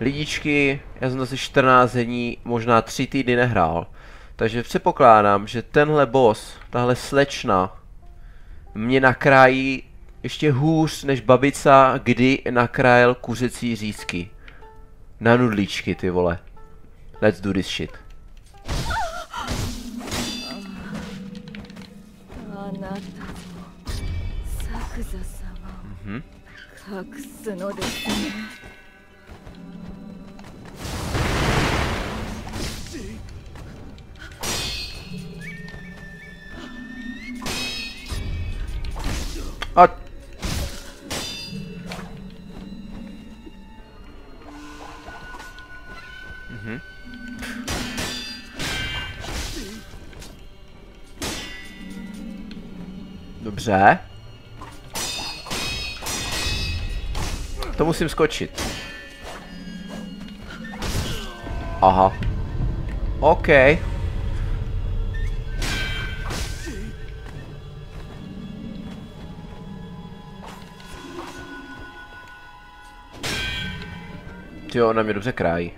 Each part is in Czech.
Lidičky, já jsem asi 14 dní, možná 3 týdny nehrál. Takže předpokládám, že tenhle boss, tahle slečna, mě nakrájí ještě hůř než babica, kdy nakrájel kuřecí řízky. Na nudličky, ty vole. Let's do this shit. あな A... Mhm. Dobře. To musím skočit. Aha. OK. Jo, ona mě dobře krájí.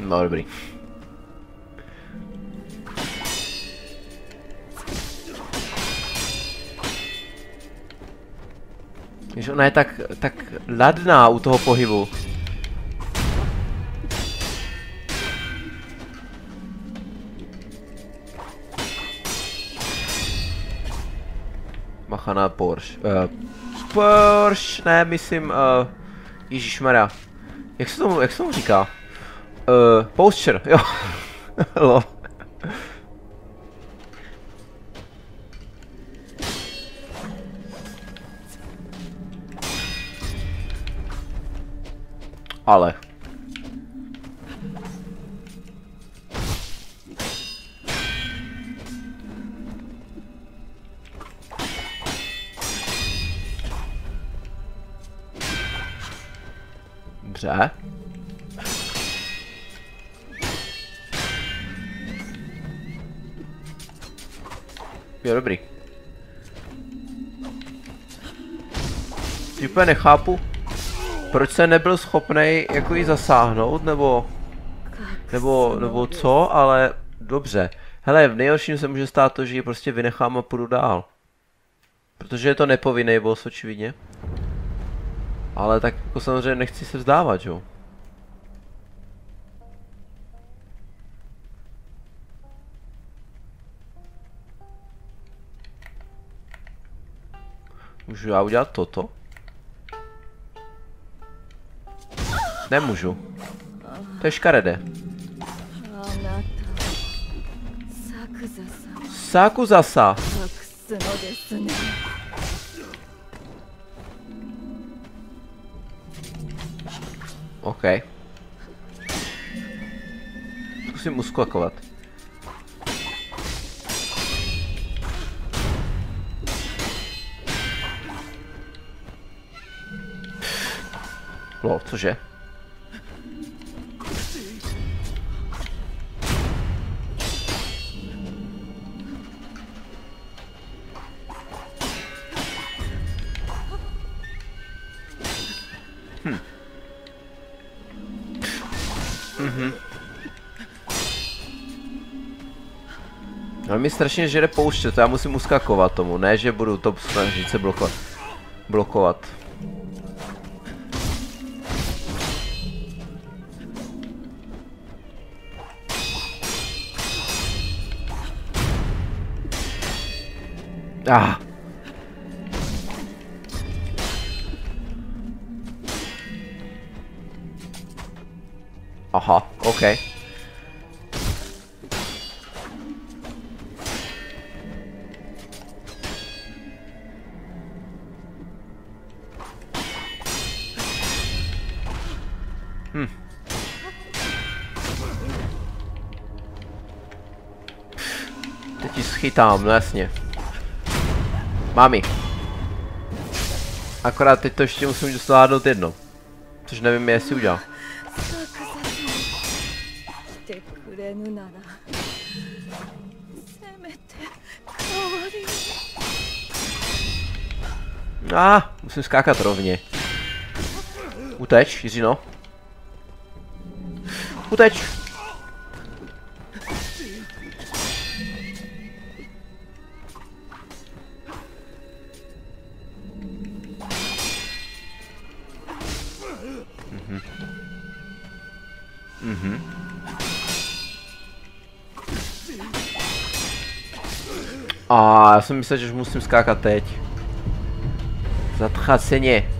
No dobrý. Když ona je tak, tak ladná u toho pohybu. Na Porsche. Uh, Porsche, ne, myslím, uh, Ježišmarja. Jak se tomu, jak se tomu říká? Uh, Poster, jo. Lol. Ale. Dobře. Jo, dobrý. Úplně nechápu, proč se nebyl schopný jako jí zasáhnout, nebo, nebo, nebo co, ale dobře. Hele, v nejhorším se může stát to, že ji prostě vynechám a půjdu dál. Protože je to nepovinný boss, očividně. Ale tak jako samozřejmě nechci se vzdávat, jo. Můžu já udělat toto? Nemůžu. To je škaredé. あな OK. Zkusím uskakovat. Lo, cože? Ale mi strašně žere pouště, to já musím uskakovat tomu, ne že budu to snažit se blokovat. Blokovat. Ah. Aha, okay. schytám, no jasně. ji. Akorát teď to ještě musím dostávat jedno. Což nevím, jestli udělal. A ah, musím skákat rovně. Uteč, Jiřino. Uteč. A já jsem myslel, že už musím skákat teď. Zatraceně.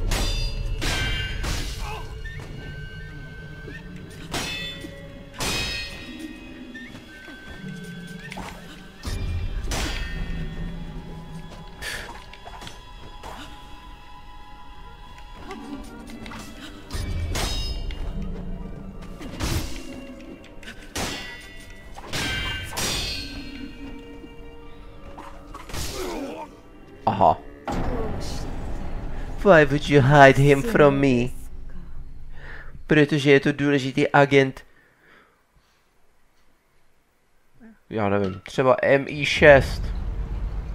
Why would you hide him from me? Protože je to důležitý agent. Já nevím, třeba MI6.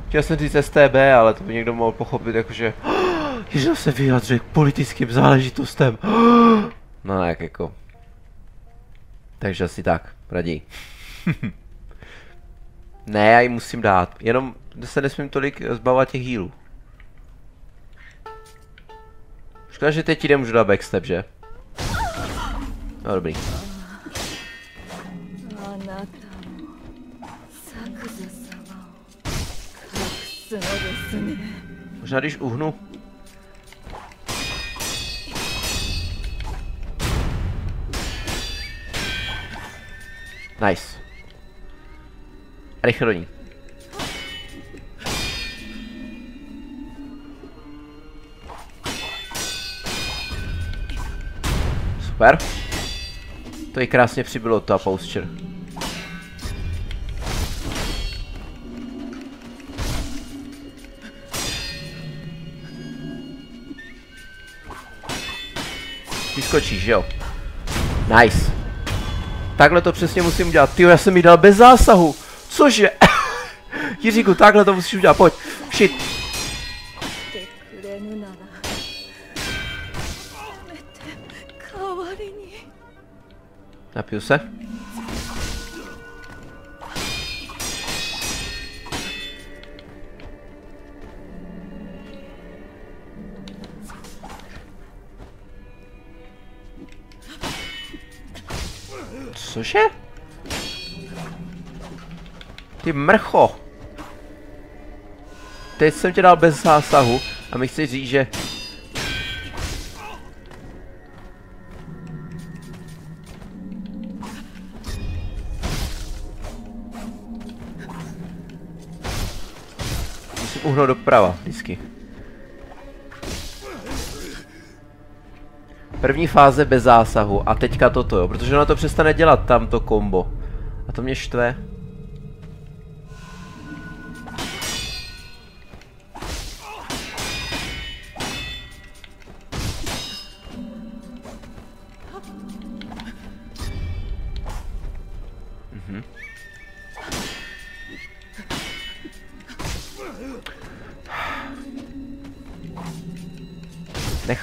Chtěl jsem říct STB, ale to by někdo mohl pochopit jakože... Že se vyjadřuje k politickým záležitostem. No jak jako... Takže asi tak, raději. ne, já ji musím dát. Jenom se nesmím tolik zbavovat těch healů. Škoda, že teď ti nemůžu dát backstep, že? No dobrý. Možná když uhnu. Nice. Rychle do ní. Super. To je krásně přibylo, ta posture. Vyskočíš, že jo? Nice. Takhle to přesně musím udělat. Ty, já jsem jí dal bez zásahu. Cože? Jiříku, takhle to musíš udělat, pojď. Shit. Halini. Napiju se. Cože? Ty mrcho! Teď jsem tě dal bez zásahu a mi chci říct, že uhnout doprava, vždycky. První fáze bez zásahu a teďka toto jo, protože ona to přestane dělat tamto kombo. A to mě štve.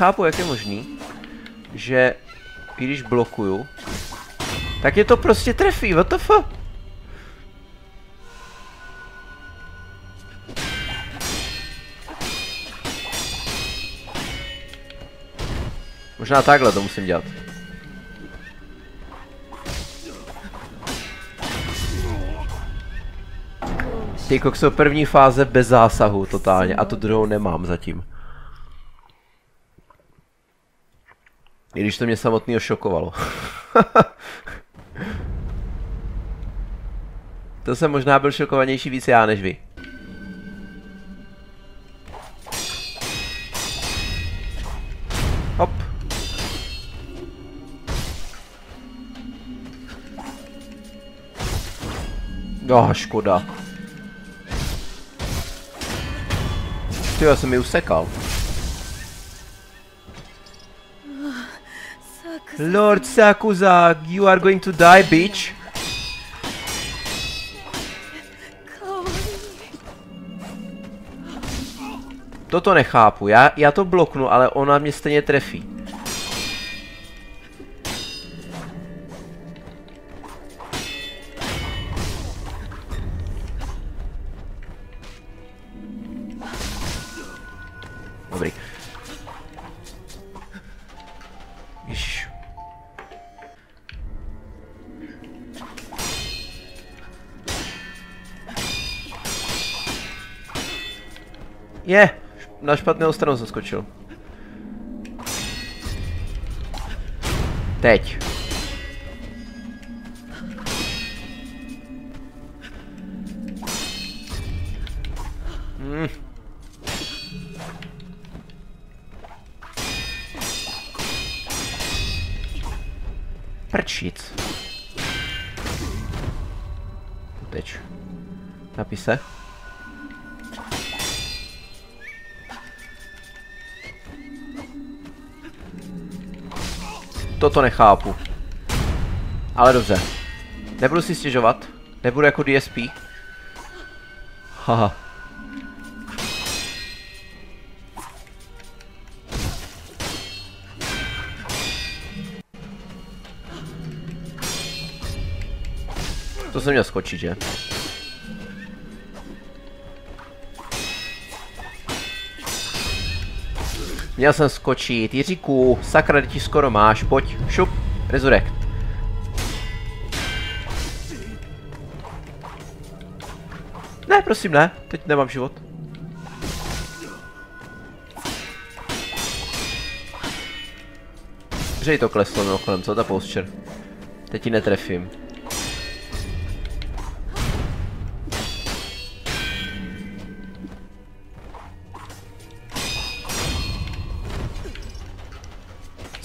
Nechápu, jak je možný, že když blokuju, tak je to prostě trefí, what the fuck? Možná takhle to musím dělat. Ty kokso, první fáze bez zásahu totálně a tu druhou nemám zatím. I když to mě samotného šokovalo. to jsem možná byl šokovanější víc já než vy. Hop. No, škoda. Ty, já jsem ji usekal. Lord Sakuza, you are going to die, bitch. Toto nechápu, já, já to bloknu, ale ona mě stejně trefí. Je, na špatnou stranu jsem skočil. Teď. Toto nechápu. Ale dobře. Nebudu si stěžovat. Nebudu jako DSP. Haha. To jsem měl skočit, že? Měl jsem skočit, Jiříku, sakra, ti skoro máš, pojď, šup, resurrect. Ne, prosím ne, teď nemám život. Že to kleslo mimochodem, co ta posture? Teď ti netrefím.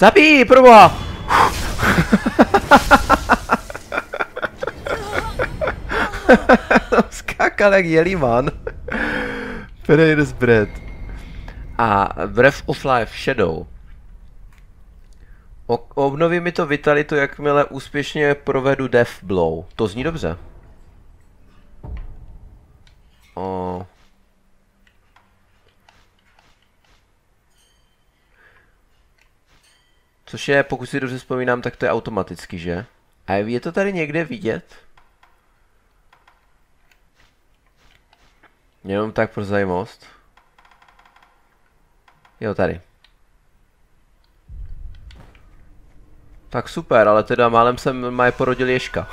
Zabij, proboha! Skákal jak jelíman. Pereira's Bread. A Breath of Life Shadow. O obnoví mi to vitalitu, jakmile úspěšně provedu Death Blow. To zní dobře. Což je, pokud si dobře vzpomínám, tak to je automaticky, že? A je to tady někde vidět? Jenom tak pro zajímavost. Jo, tady. Tak super, ale teda málem jsem maje porodil ježka.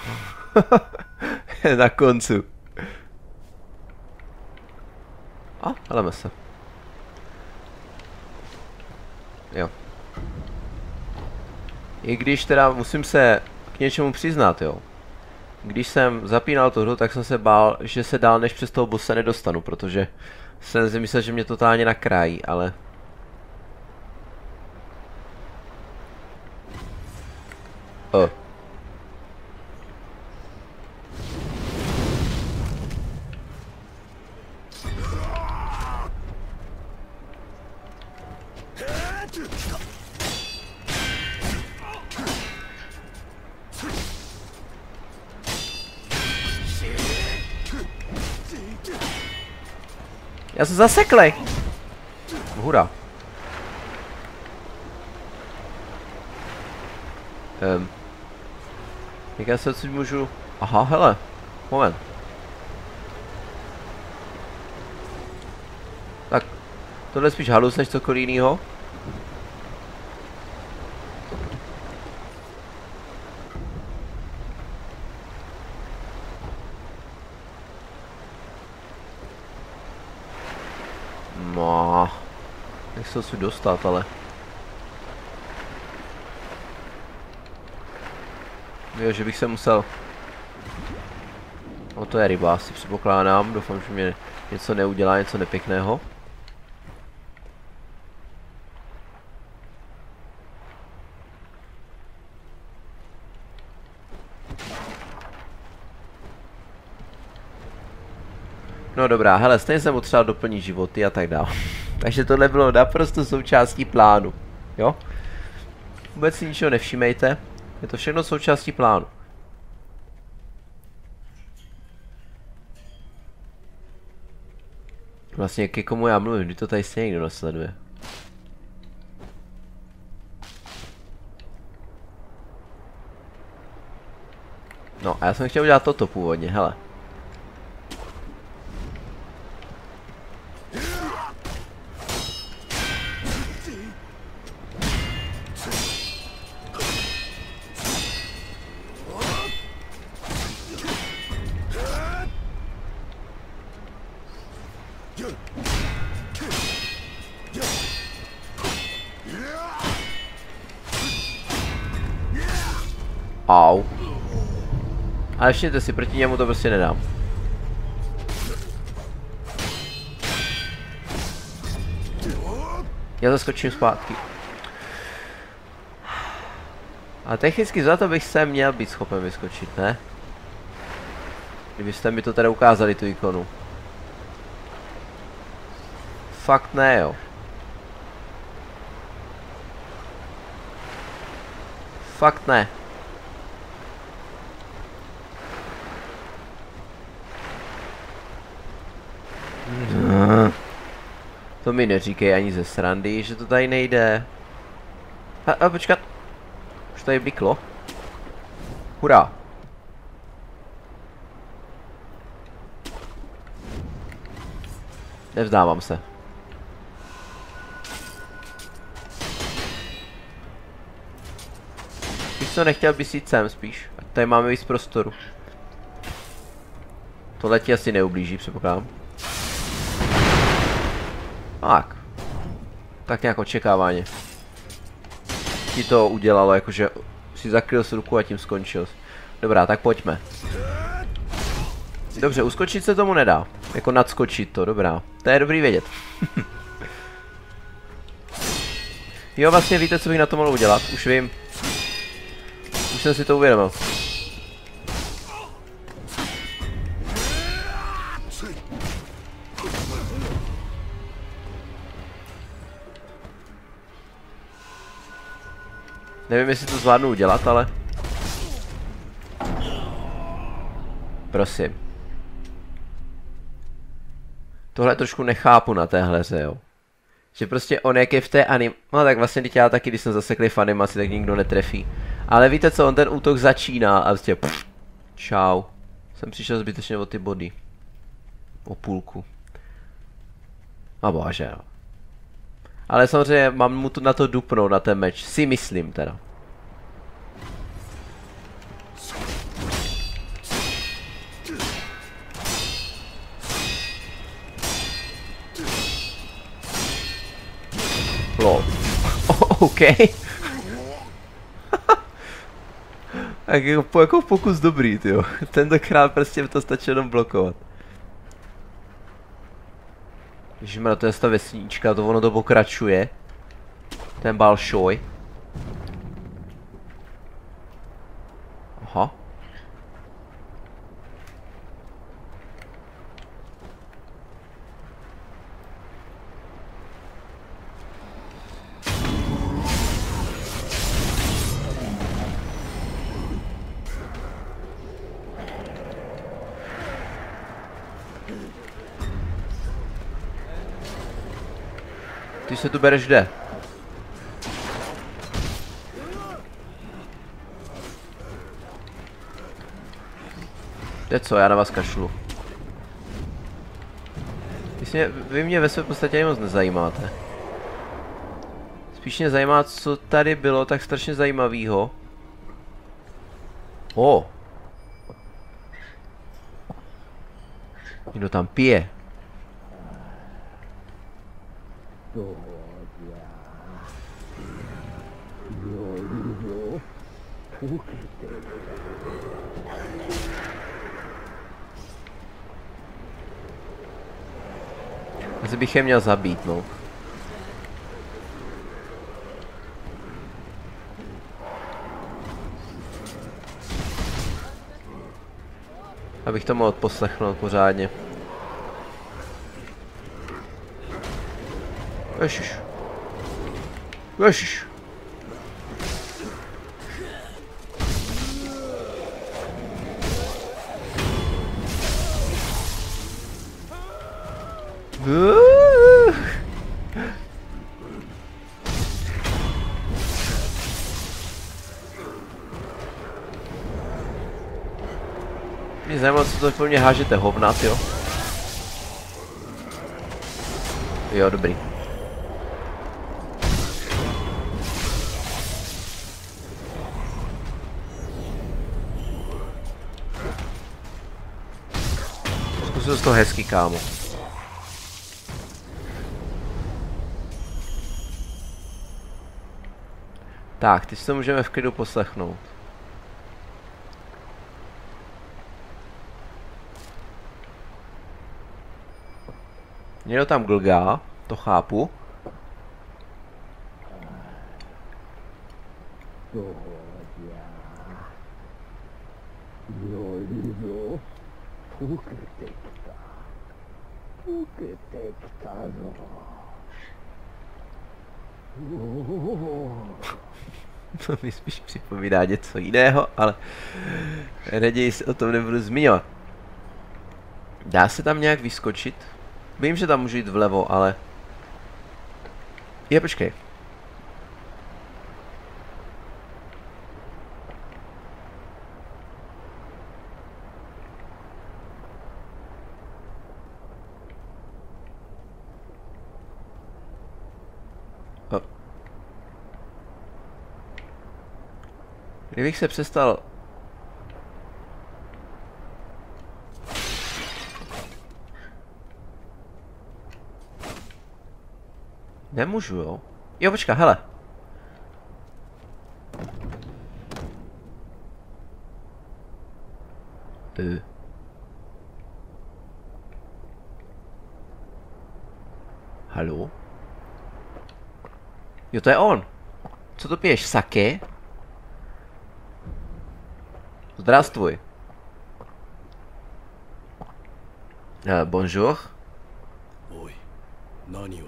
Na koncu. A, heleme se. Jo. I když teda musím se k něčemu přiznat, jo. Když jsem zapínal tu hru, tak jsem se bál, že se dál než přes toho bosse nedostanu, protože jsem si myslel, že mě totálně nakrájí, ale... Oh. Já jsem zaseklej. Hurá. Um. Jak já se co můžu... Aha, hele. Moment. Tak. Tohle je spíš halus než cokoliv jinýho. No, se dostat, ale... Jo, že bych se musel... O to je ryba, asi předpokládám. Doufám, že mě něco neudělá, něco nepěkného. No dobrá, hele, stejně jsem potřeboval doplnit životy a tak dále. Takže tohle bylo naprosto součástí plánu. Jo? Vůbec si ničeho nevšímejte. Je to všechno součástí plánu. Vlastně ke komu já mluvím, kdy to tady stejně někdo nasleduje. No a já jsem chtěl udělat toto původně, hele. Všimněte si, proti němu to prostě nedám. Já zaskočím zpátky. A technicky za to bych se měl být schopen vyskočit, ne? Kdybyste mi to teda ukázali, tu ikonu. Fakt ne, jo. Fakt ne. To mi neříkej ani ze srandy, že to tady nejde. A, a počkat. Už tady bliklo. Hurá. Nevzdávám se. Víš co, nechtěl bys jít sem spíš. Ať tady máme víc prostoru. Tohle ti asi neublíží, předpokládám. Tak. Tak nějak očekávání. Ti to udělalo, jakože si zakryl s ruku a tím skončil. Dobrá, tak pojďme. Dobře, uskočit se tomu nedá. Jako nadskočit to, dobrá. To je dobrý vědět. jo, vlastně víte, co bych na to mohl udělat. Už vím. Už jsem si to uvědomil. Nevím, jestli to zvládnu udělat, ale... Prosím. Tohle trošku nechápu na téhle hře, jo. Že prostě on jak je v té anim... No tak vlastně teď já taky, když jsem zasekli v animaci, tak nikdo netrefí. Ale víte co, on ten útok začíná a prostě pff, čau. Jsem přišel zbytečně o ty body. O půlku. A bože, jo. Ale samozřejmě mám mu to na to dupnout, na ten meč. Si myslím teda. Lol. OK. tak jako, jako pokus dobrý, jo. Tentokrát prostě to stačí jenom blokovat. Ježišmarja, to je ta vesnička, to ono to pokračuje. Ten balšoj. Aha. Se tu bereš kde? To co, já na vás kašlu. Vy, mě, vy mě ve své podstatě moc nezajímáte. Spíš mě zajímá, co tady bylo tak strašně zajímavého. O. Někdo tam pije. Asi bych je měl zabít, no. Abych to mohl odposlechnout pořádně. Ježiš. Ježiš. Uh. Mě zajímalo, co to po mně hážete, hovna, jo. Jo, dobrý. Zkusil jsi to hezký, kámo. Tak, teď se můžeme v klidu poslechnout. Někdo tam glgá, to chápu. Ukrytek ta. Ukrytek ta no. To mi spíš připomíná něco jiného, ale raději se o tom nebudu zmiňovat. Dá se tam nějak vyskočit? Vím, že tam můžu jít vlevo, ale... Je, počkej. Kdybych se přestal Nemůžu, jo? Jo, počka, hele. Uh. Haló? Jo, to je on. Co to piješ, sake? Здравствуй. Uh, bonjour. Oi. Nani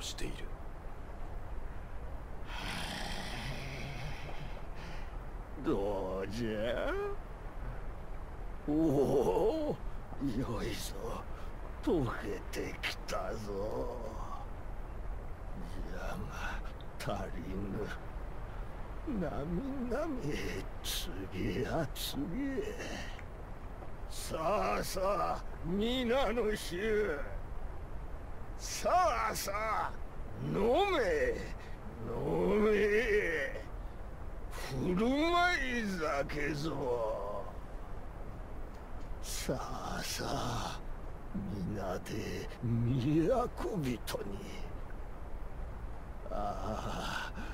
O. Yoiso. Tokete なみなみ次や次へさあさあ皆の衆さあさあ飲め飲め振る舞い酒ぞさあさあ皆で都人に。ああ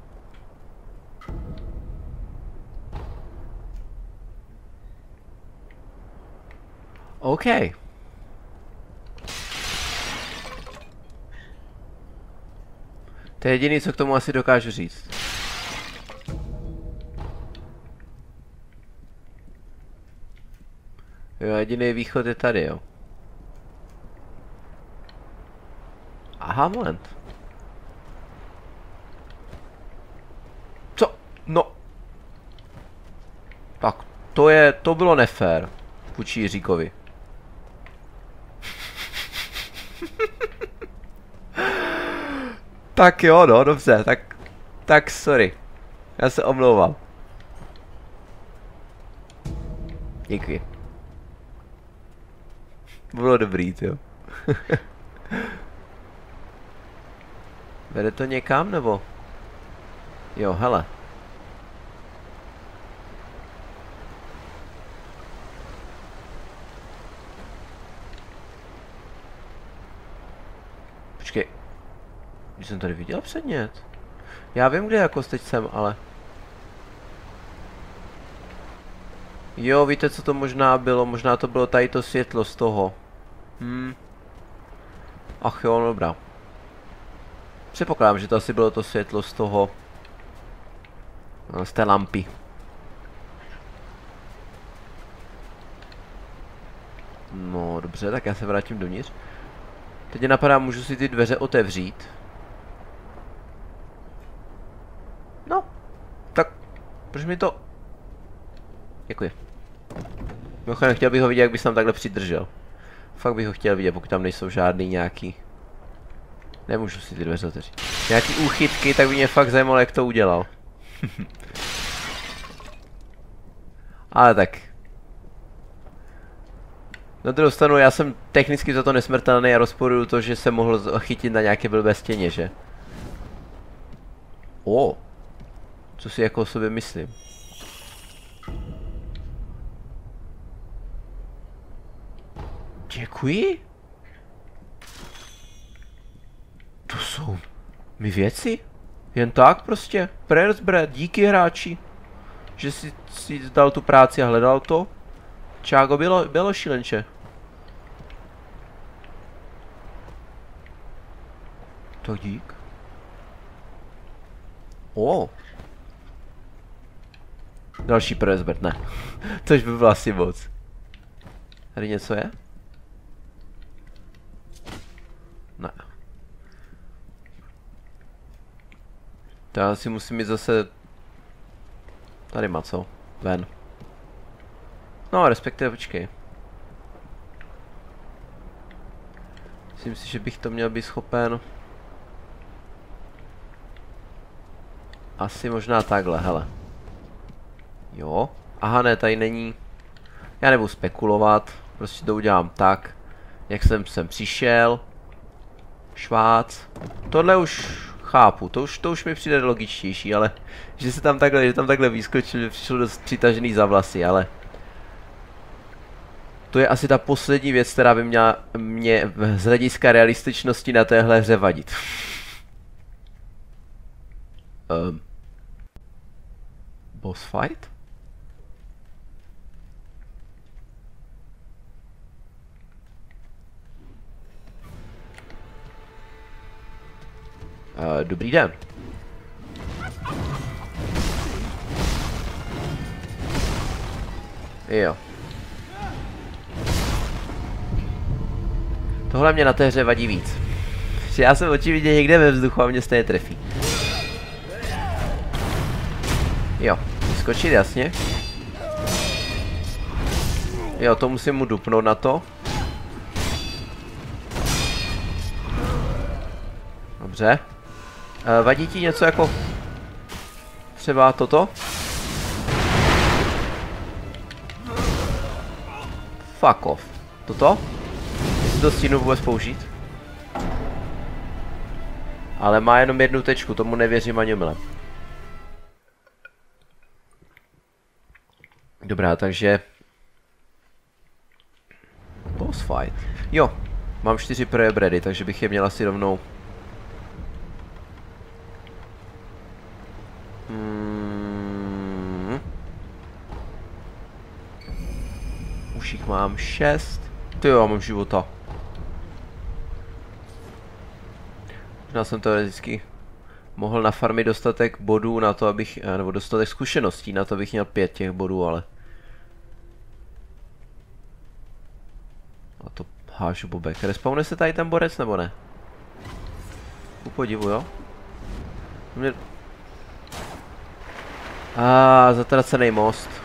Okay. To je jediné, co k tomu asi dokážu říct. Jo, jediný východ je tady, jo. Aha, moment. Co? No. Tak, to je, to bylo nefér. Vůči Jiříkovi. Tak jo, no, dobře, tak, tak sorry. Já se omlouvám. Děkuji. Bylo dobrý, jo. Vede to někam, nebo? Jo, hele. Počkej. Když jsem tady viděl předmět. Já vím, kde jako teď jsem, ale... Jo, víte, co to možná bylo? Možná to bylo tady to světlo z toho. Hm. Ach jo, no dobrá. Předpokládám, že to asi bylo to světlo z toho... no, Z té lampy. No, dobře, tak já se vrátím dovnitř. Teď mě napadá, můžu si ty dveře otevřít. No, tak proč mi to... Děkuji. Mimochodem, chtěl bych ho vidět, jak bys tam takhle přidržel. Fakt bych ho chtěl vidět, pokud tam nejsou žádný nějaký... Nemůžu si ty dveře otevřít. Nějaký úchytky, tak by mě fakt zajímalo, jak to udělal. Ale tak. Na druhou stranu, já jsem technicky za to nesmrtelný a rozporuju to, že jsem mohl chytit na nějaké blbé stěně, že? O, co si jako o sobě myslím. Děkuji. To jsou mi věci? Jen tak prostě. Prayers bread, díky hráči. Že si, si dal tu práci a hledal to. Čágo bylo, bylo šílenče. To dík. O. Další bread, ne. Tož by bylo asi moc. Tady něco je? Ne. To já si musím jít zase... Tady má co? Ven. No, respektive počkej. Myslím si, že bych to měl být schopen. Asi možná takhle, hele. Jo. Aha, ne, tady není. Já nebudu spekulovat. Prostě to udělám tak, jak jsem sem přišel. Švác. Tohle už chápu, to už, to už mi přijde logičtější, ale že se tam takhle, že tam takhle vyskočil, že přišel dost přitažený za vlasy, ale to je asi ta poslední věc, která by měla mě z hlediska realističnosti na téhle hře vadit. um. Boss fight? Uh, dobrý den. Jo. Tohle mě na té hře vadí víc. Že já jsem očividně někde ve vzduchu a mě stejně trefí. Jo, skočit jasně. Jo, to musím mu dupnout na to. Dobře. Uh, vadí ti něco jako... Třeba toto? Fuck off. Toto? Jestli to stínu vůbec použít? Ale má jenom jednu tečku, tomu nevěřím ani milem. Dobrá, takže... Boss fight. Jo, mám čtyři prebredy, takže bych je měl asi rovnou Jich mám šest. Ty jo, mám života. Možná jsem teoreticky mohl na farmy dostatek bodů na to, abych, eh, nebo dostatek zkušeností na to, abych měl pět těch bodů, ale... A to hážu bobek. Respawne se tady ten borec, nebo ne? Ku podivu, jo? Mě... A zatracený most.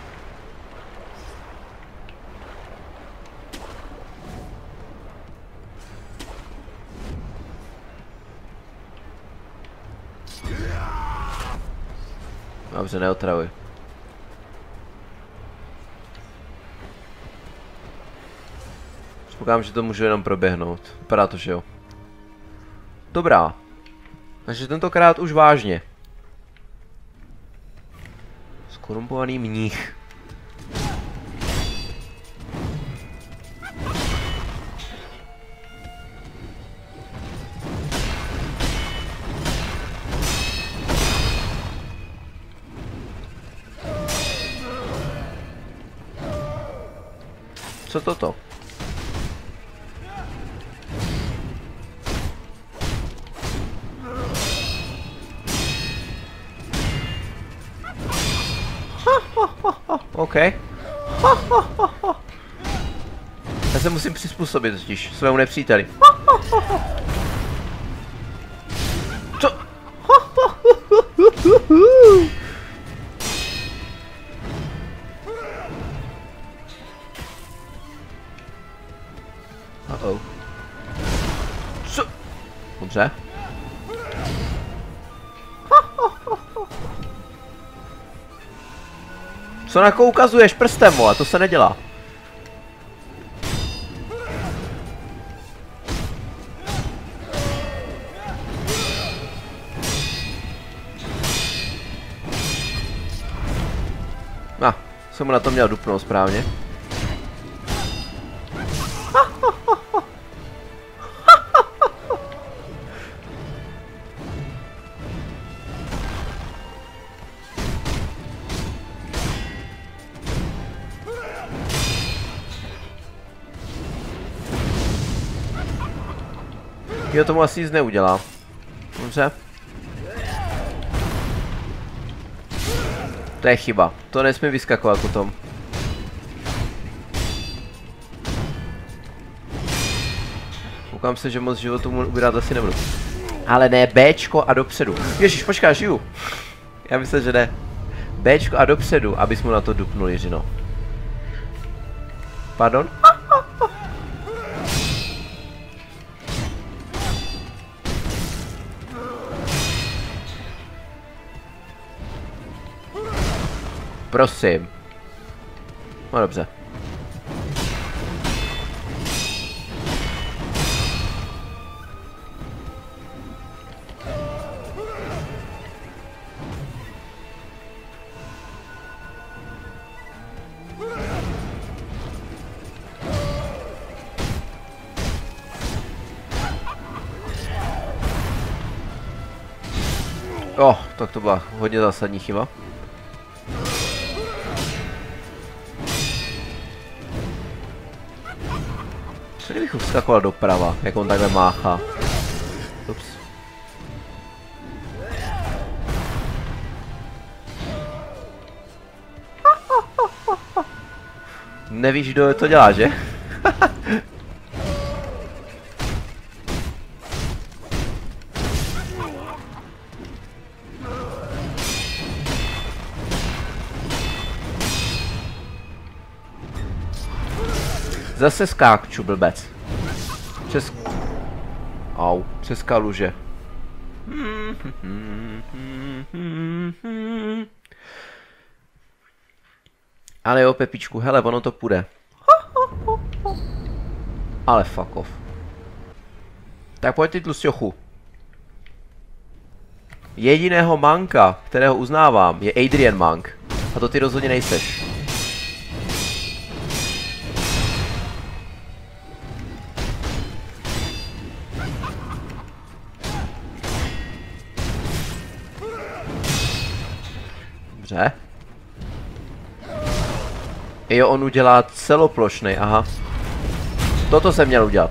Dobře, neotravuj. Předpokládám, že to můžu jenom proběhnout. Vypadá to, že jo. Dobrá. Takže tentokrát už vážně. Skorumpovaný mních. co toto? Ha, ha, ha, ha. Já se musím přizpůsobit totiž svému nepříteli. Ha, ha, ha, ha. Uh-oh. Co? Dobře. Co na ukazuješ prstem, vole, to se nedělá. Jsem mu na to měl dupnout správně. Tomu asi nic neudělá. Dobře. To je chyba. To nesmí vyskakovat potom. Koukám se, že moc životu mu ubírat asi nebudu. Ale ne, Bčko a dopředu. Ježíš, počká, žiju. Já myslím, že ne. Bčko a dopředu, abys mu na to dupnul, Jiřino. Pardon? Prosím. No dobře. Oh, tak to byla hodně zásadní chyba. Uskakoval doprava, jak on takhle máchá? Ups. Nevíš, kdo to dělá, že? Zase skákču, blbec. Přes... Au, přes kaluže. Ale jo, Pepičku, hele, ono to půjde. Ale fuck off. Tak pojď ty tlusťochu. Jediného manka, kterého uznávám, je Adrian Monk. A to ty rozhodně nejseš. Dobře. Jo, on udělá celoplošný, aha. Toto jsem měl udělat.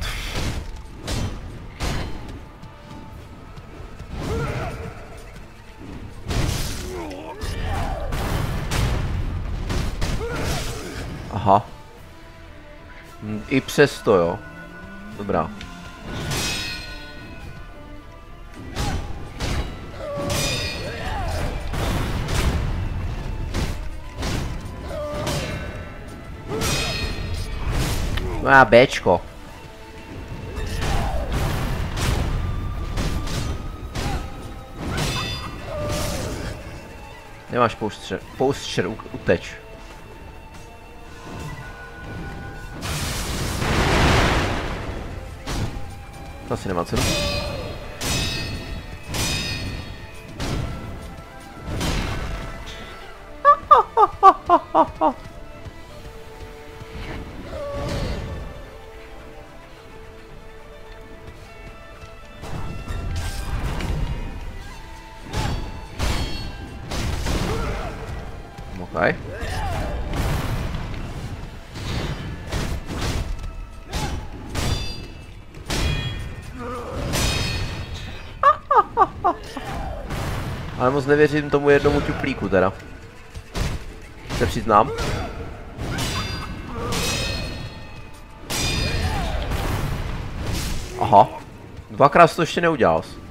Aha. Hm, I přesto, jo. Dobrá. A Bčko. Nemáš poustřer, poustřer, uteč. To asi nemá cenu. Ale moc nevěřím tomu jednomu tuplíku teda. Se přiznám. Aha. Dvakrát to ještě neudělal. jsi.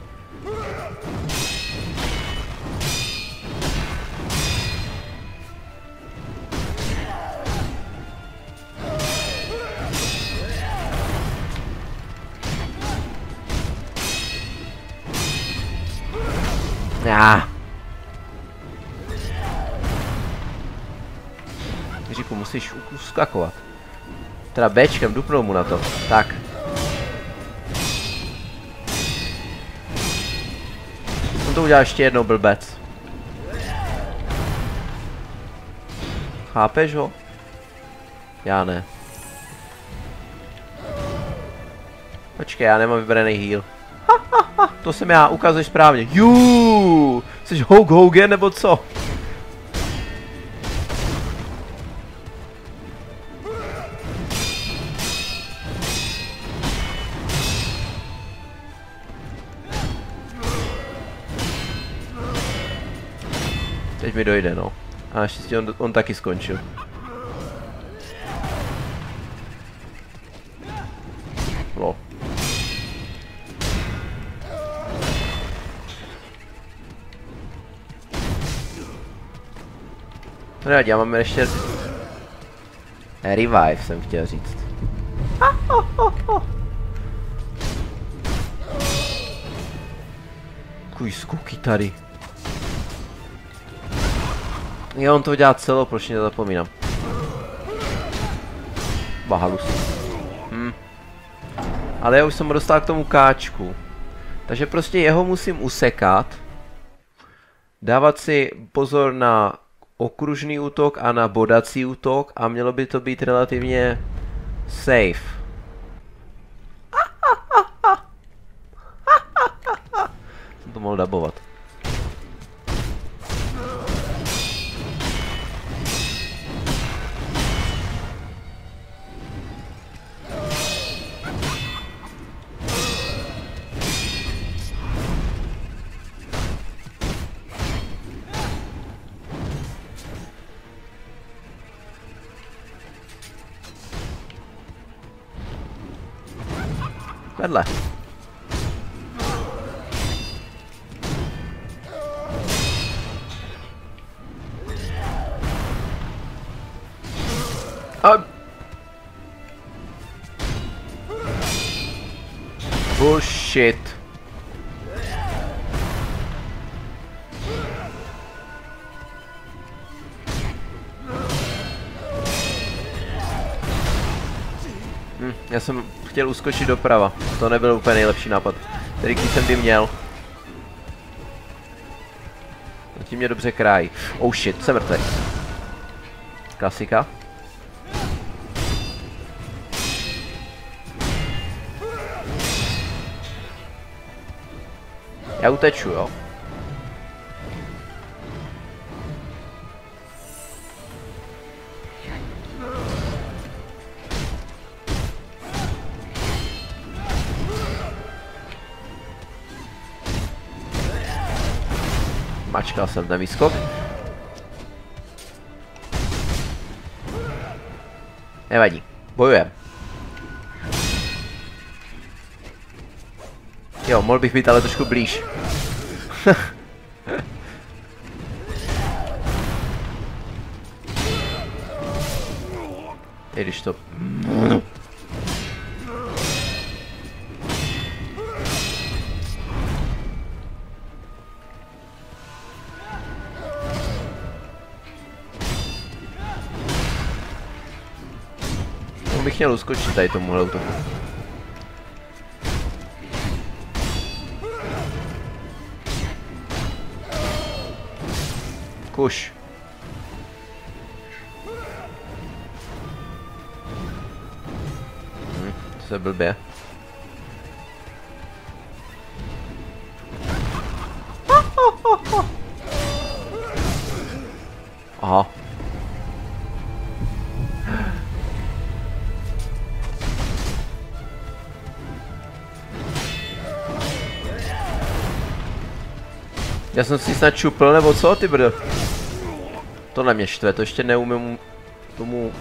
Já. Říku, musíš uskakovat. Teda Bčkem, dupnou mu na to. Tak. On to udělal ještě jednou, blbec. Chápeš ho? Já ne. Počkej, já nemám vybraný heal. To jsem já, ukazuješ správně. Jú, jsi Hulk Hogan nebo co? Teď mi dojde, no. A naštěstí on, on taky skončil. To nevadí, já mám ještě... Revive jsem chtěl říct. Kuj skoky tady. Jo, on to dělá celo, proč mě zapomínám. Bahalus. Hm. Ale já už jsem dostal k tomu káčku. Takže prostě jeho musím usekat. Dávat si pozor na okružný útok a na bodací útok a mělo by to být relativně safe. Jsem to mohl dabovat. lá. Ah. Bullshit. Já jsem chtěl uskočit doprava. To nebyl úplně nejlepší nápad. Který když jsem by měl. Zatím mě dobře krájí. Oh shit, jsem mrtvý. Klasika. Já uteču, jo. Mačkal jsem ten výskok. Nevadí. Bojujem. Jo, mohl bych být ale trošku blíž. I když to... On měl uskočit tady tomuhle útoku. Kuš. Hm, to se blbě. Já jsem si snad čupl, nebo co, ty brdo? Tohle mě štve, to ještě neumím tomu...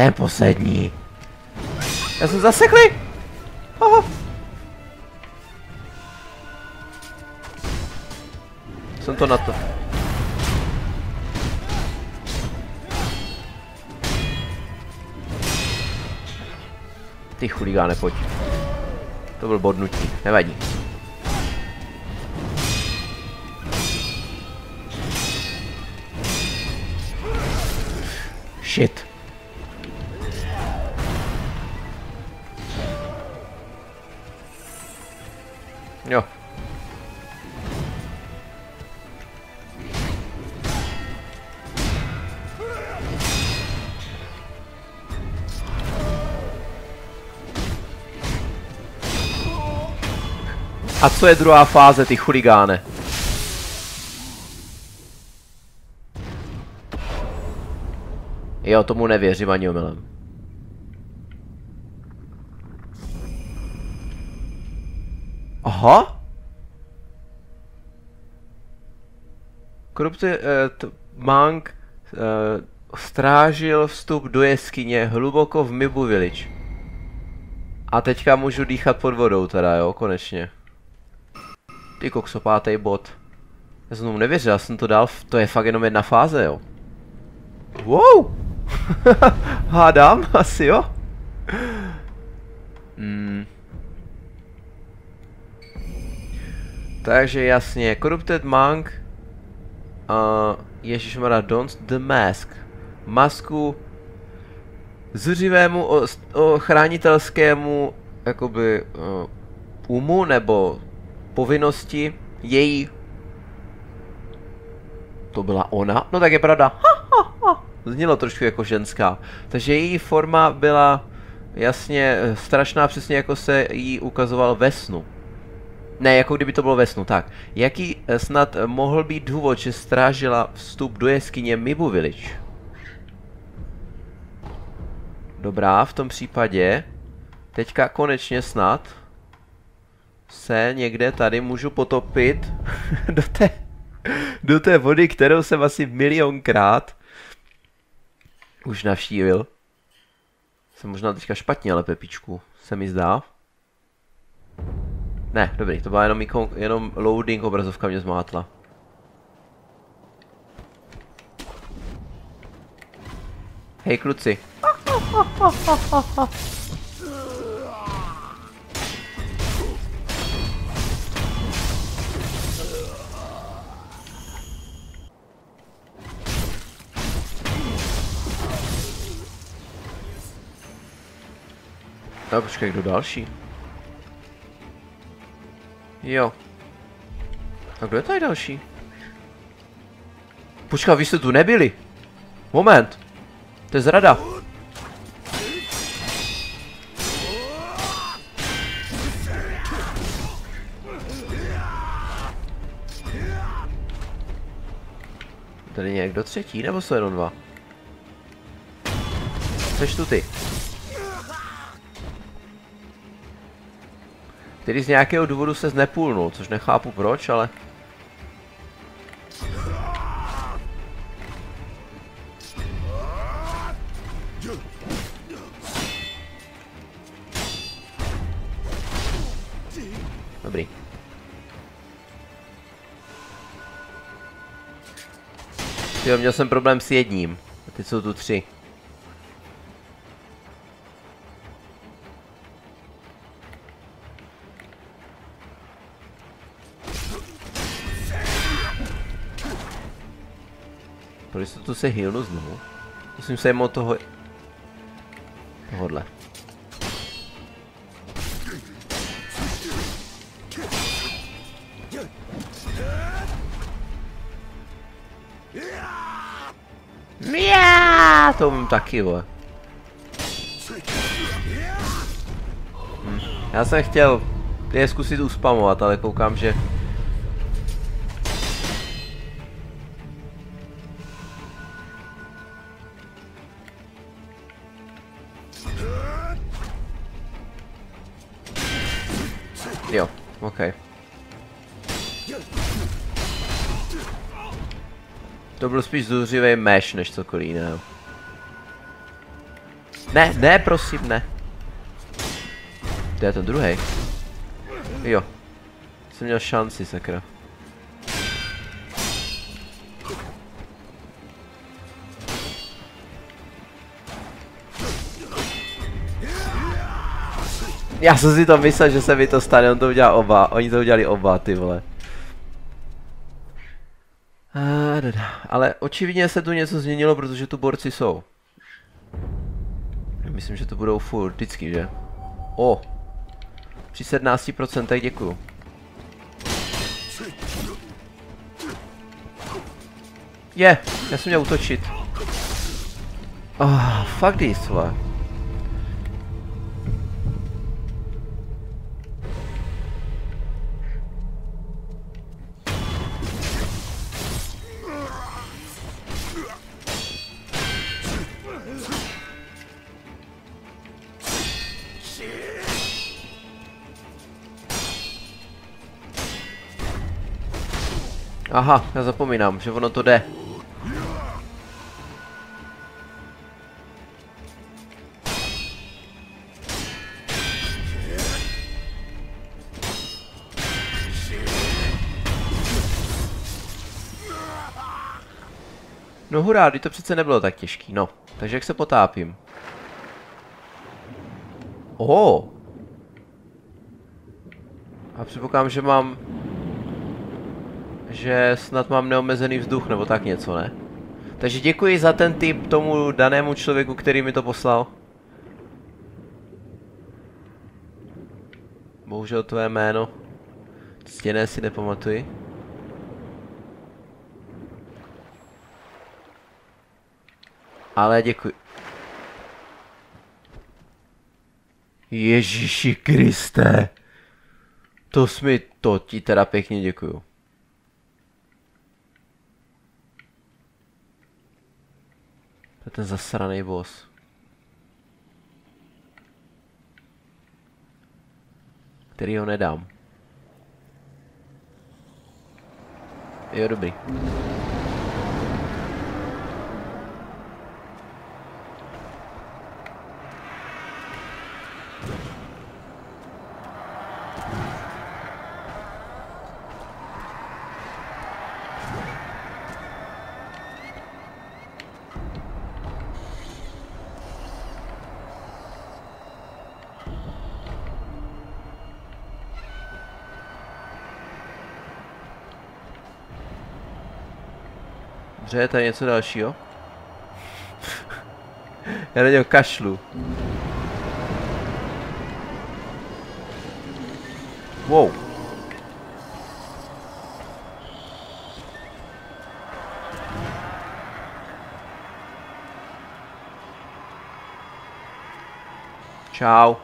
Ten poslední. Já jsem zasekli. Aha. Jsem to na to. Ty chuligáne, pojď. To byl bodnutí, nevadí. Shit. A co je druhá fáze, ty chuligáne? Jo, tomu nevěřím ani omylem. Aha? Korupce, uh, Mank uh, strážil vstup do jeskyně hluboko v Mibu Village. A teďka můžu dýchat pod vodou teda, jo, konečně. Ty kokso, pátý bod. Já jsem tomu nevěřil, já jsem to dal, to je fakt jenom jedna fáze, jo. Wow! Hádám, asi jo. Hmm. Takže jasně, Corrupted Monk uh, Ježišmara, Don't the Mask. Masku zuřivému, o, o chránitelskému jakoby uh, umu nebo povinnosti její to byla ona? No tak je pravda. Ha, ha, ha. Znělo trošku jako ženská. Takže její forma byla jasně strašná, přesně jako se jí ukazoval ve snu. Ne, jako kdyby to bylo ve snu, tak. Jaký eh, snad mohl být důvod, že strážila vstup do jeskyně Mibu Village? Dobrá, v tom případě teďka konečně snad se někde tady můžu potopit do té, do té vody, kterou jsem asi milionkrát už navštívil. Jsem možná teďka špatně, ale Pepičku se mi zdá. Ne, dobrý, to byla jenom, jenom loading, obrazovka mě zmátla. Hej kluci. No počkej, kdo další? Jo. A kdo je tady další? Počkat, vy jste tu nebyli. Moment. To je zrada. Tady někdo třetí, nebo jsou jenom dva? Seš tu ty. Který z nějakého důvodu se znepůlnul, což nechápu proč, ale... Dobrý. Jo, měl jsem problém s jedním. A teď jsou tu tři. Pro jistotu se healnu znovu. Musím se jemu toho... Tohodle. Mia, to umím taky, vole. Hm. Já jsem chtěl je zkusit uspamovat, ale koukám, že... OK. To byl spíš zuřivý mesh než cokoliv jiného. Ne, ne, prosím, ne. To je ten druhý. Jo. Jsem měl šanci, sakra. Já jsem si to myslel, že se mi to stane, on to udělal oba, oni to udělali oba, ty vole. Ale očividně se tu něco změnilo, protože tu borci jsou. Myslím, že to budou furt vždycky, že? O! Při 17% děkuju. Je, já jsem měl utočit. Ah, oh, fuck this, vole. Aha, já zapomínám, že ono to jde. No hurá, to přece nebylo tak těžký, no. Takže jak se potápím? Oho. A předpokládám, že mám že snad mám neomezený vzduch nebo tak něco, ne? Takže děkuji za ten tip tomu danému člověku, který mi to poslal. Bohužel tvé jméno ctěné si nepamatuji. Ale děkuji. Ježíši Kriste. To jsi mi, to ti teda pěkně děkuju. Je ten zasraný boss. Který ho nedám. Jo, dobrý. Dobře, je něco dalšího. Já na něho kašlu. Wow. Čau.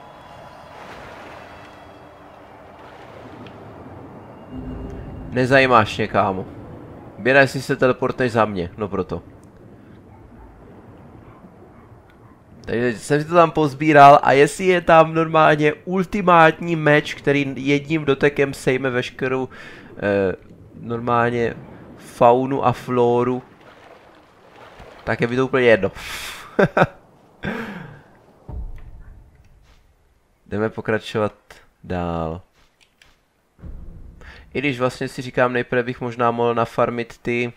Nezajímáš mě, kámo. Běda, jestli se teleportneš za mě, no proto. Takže jsem si to tam pozbíral a jestli je tam normálně ultimátní meč, který jedním dotekem sejme veškerou eh, normálně faunu a floru, tak je mi to úplně jedno. Jdeme pokračovat dál. I když vlastně si říkám, nejprve bych možná mohl nafarmit ty...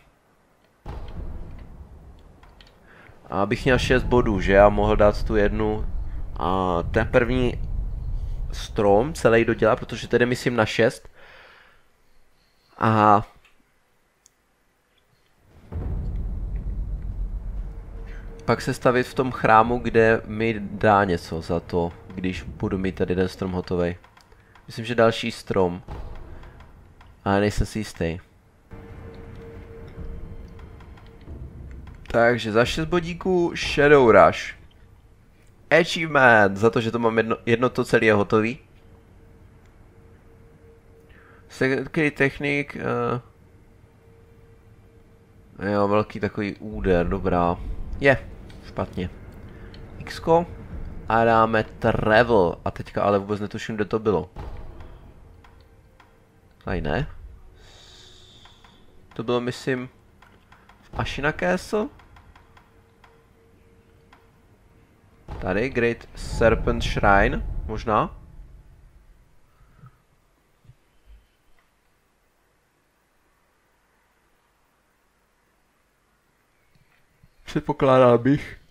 Abych měl 6 bodů, že? A mohl dát tu jednu... A ten první strom celý dodělá, protože tedy myslím na 6. A pak se stavit v tom chrámu, kde mi dá něco za to, když budu mít tady ten strom hotový. Myslím, že další strom ale nejsem si jistý. Takže za 6 bodíků Shadow Rush. Achievement za to, že to mám jedno, jedno to celé je hotový. Secondary technik. Uh, jo, velký takový úder, dobrá. Je, špatně. X a dáme travel. A teďka ale vůbec netuším, kde to bylo. Tady ne. To bylo, myslím, v Ashina Castle? Tady, Great Serpent Shrine, možná. Předpokládal bych.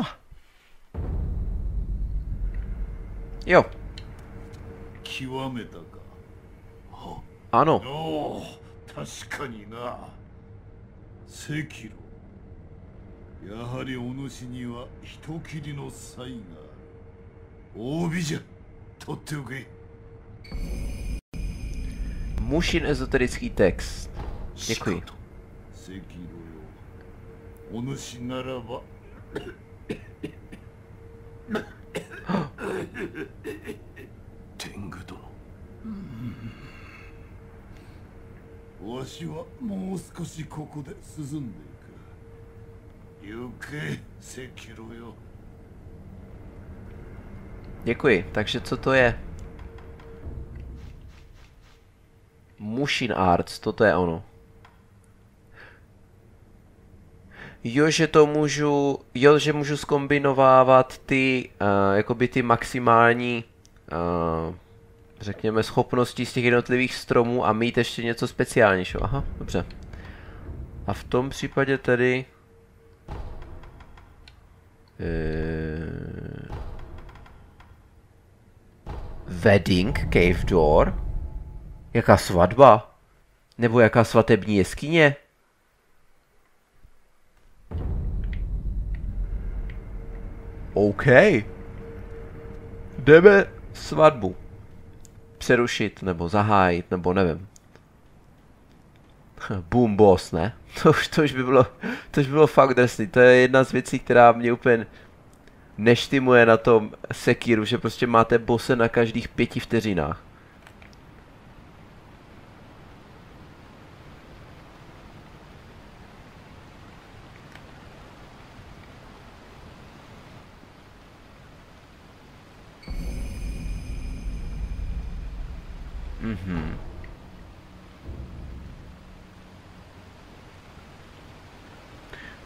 Ah. Jo, 極めたか ano. おお確かにな。赤炉やはりお主には人斬りの才が。ある大じゃ。取っておけ。Mušin ezoterický text. お主ならばわしはもう少しここで進んでいく行け赤炉よ Děkuji. Takže co to je? Mushin Arts, toto je ono. Jo, že to můžu, jo, že můžu skombinovávat ty, uh, jakoby ty maximální, uh, řekněme, schopnosti z těch jednotlivých stromů a mít ještě něco speciálnějšího. Aha, dobře. A v tom případě tedy... Uh, wedding Cave Door? Jaká svatba? Nebo jaká svatební jeskyně? OK. Jdeme svatbu. Přerušit, nebo zahájit, nebo nevím. Boom boss, ne? To už, to už by bylo, to už by bylo fakt drsný. To je jedna z věcí, která mě úplně neštimuje na tom Sekiru, že prostě máte bose na každých pěti vteřinách. Mhm.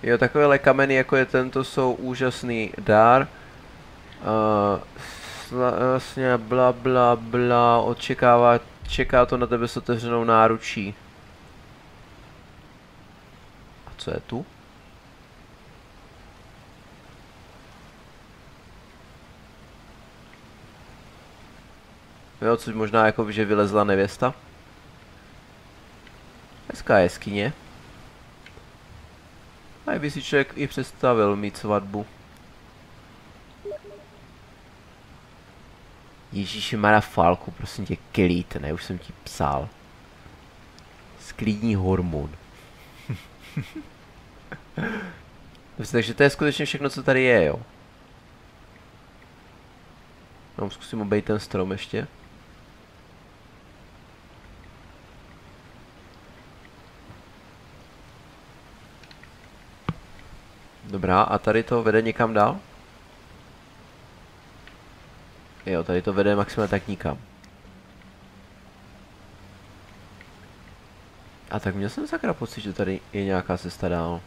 Jo, takovéhle kameny, jako je tento, jsou úžasný dár. Uh, vlastně bla bla bla, očekává, čeká to na tebe s otevřenou náručí. A co je tu? Jo, což možná jako, že vylezla nevěsta. Hezká jeskyně. A by si člověk i představil mít svatbu. Ježíši Mara Falku, prosím tě, klid, ne, už jsem ti psal. Sklidní hormon. Dobře, takže to je skutečně všechno, co tady je, jo. No, zkusím obejít ten strom ještě. Dobrá, a tady to vede někam dál? Jo, tady to vede maximálně tak nikam. A tak měl jsem sakra pocit, že tady je nějaká cesta dál.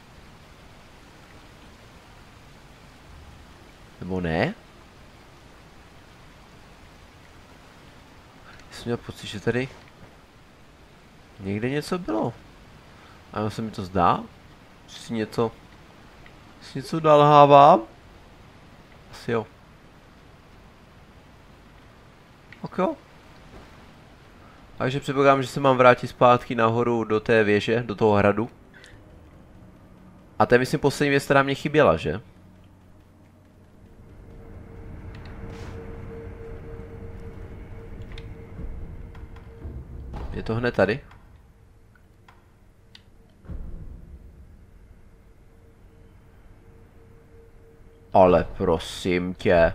Nebo ne? Jsem měl pocit, že tady někde něco bylo. A jenom se mi to zdá? Že si něco si něco nalhávám? Asi jo. Ok jo. Takže předpokládám, že se mám vrátit zpátky nahoru do té věže, do toho hradu. A to je myslím poslední věc, která mě chyběla, že? Je to hned tady? Ale prosím tě.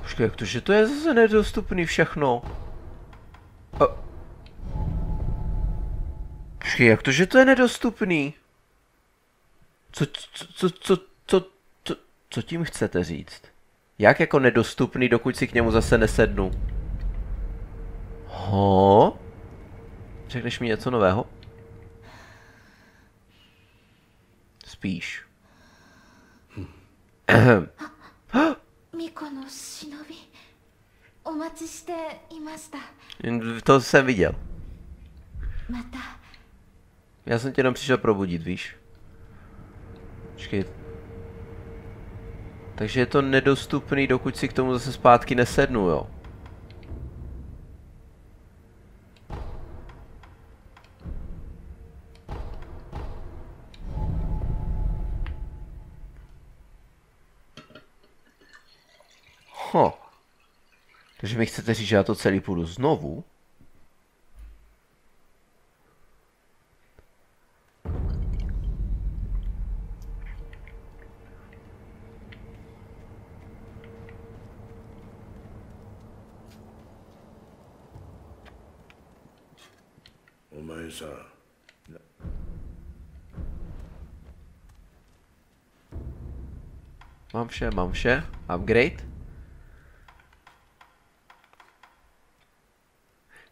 Počkej, jak to, že to je zase nedostupný všechno? Počkej, jak to, že to je nedostupný? Co, co, co, co, co, co, co tím chcete říct? Jak jako nedostupný, dokud si k němu zase nesednu? Aha. Řekneš mi něco nového? Spíš. Hm. Miko no shinobi. Omaci jste imasta. To jsem viděl. Mata. Já jsem tě jenom přišel probudit, víš? Počkej. Takže je to nedostupný, dokud si k tomu zase zpátky nesednu, jo? Ho. Takže mi chcete říct, že já to celý půjdu znovu? Mám vše, mám vše. Upgrade.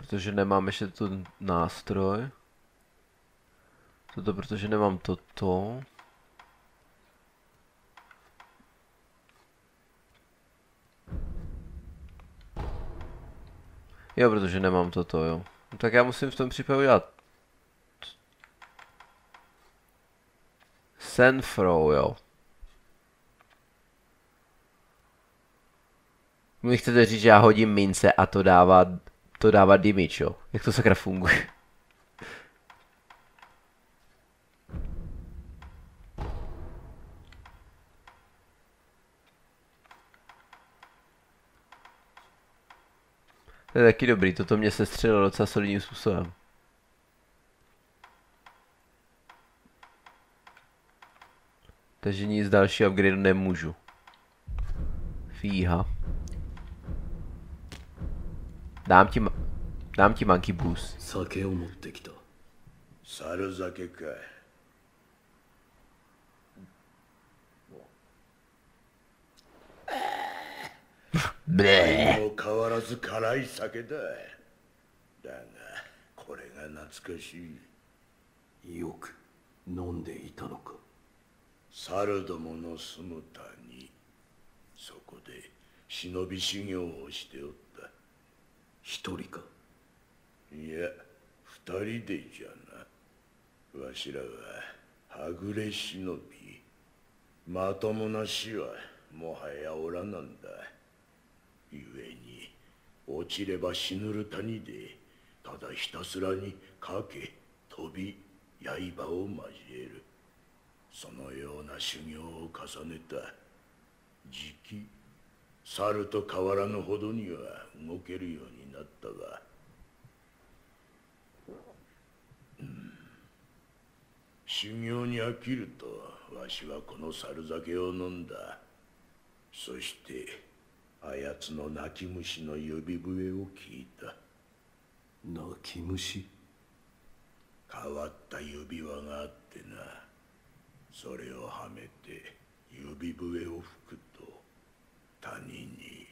Protože nemám ještě tu nástroj. Toto, protože nemám toto. Jo, protože nemám toto, jo. No, tak já musím v tom případě udělat Senfro, jo. Mi chcete říct, že já hodím mince a to dává, to dává damage, jo. Jak to sakra funguje? To je taky dobrý, toto mě se střelilo docela solidním způsobem. Takže nic dalšího upgrade nemůžu. Fíha. Dám ti, ma- dám ti monkey boost. 酒を持ってきた。猿酒か相も変わらず辛い酒だだがこれが懐かしい。よく飲んでいたのか。猿どもの住む谷。そこで忍び修行をしておった一人か？いや二人でじゃなわしらははぐれ忍び。まともな死はもはやおらなんだ。故に落ちれば死ぬる谷でただひたすらにかけ飛び刃を交える。そのような修行を重ねた時期猿と変わらぬほどには動けるようになったが。修行に飽きるとわしはこの猿酒を飲んだ。そしてあやつの泣き虫の指笛を聞いた。泣き虫？変わった指輪があってな。それをはめて指笛を吹くと谷に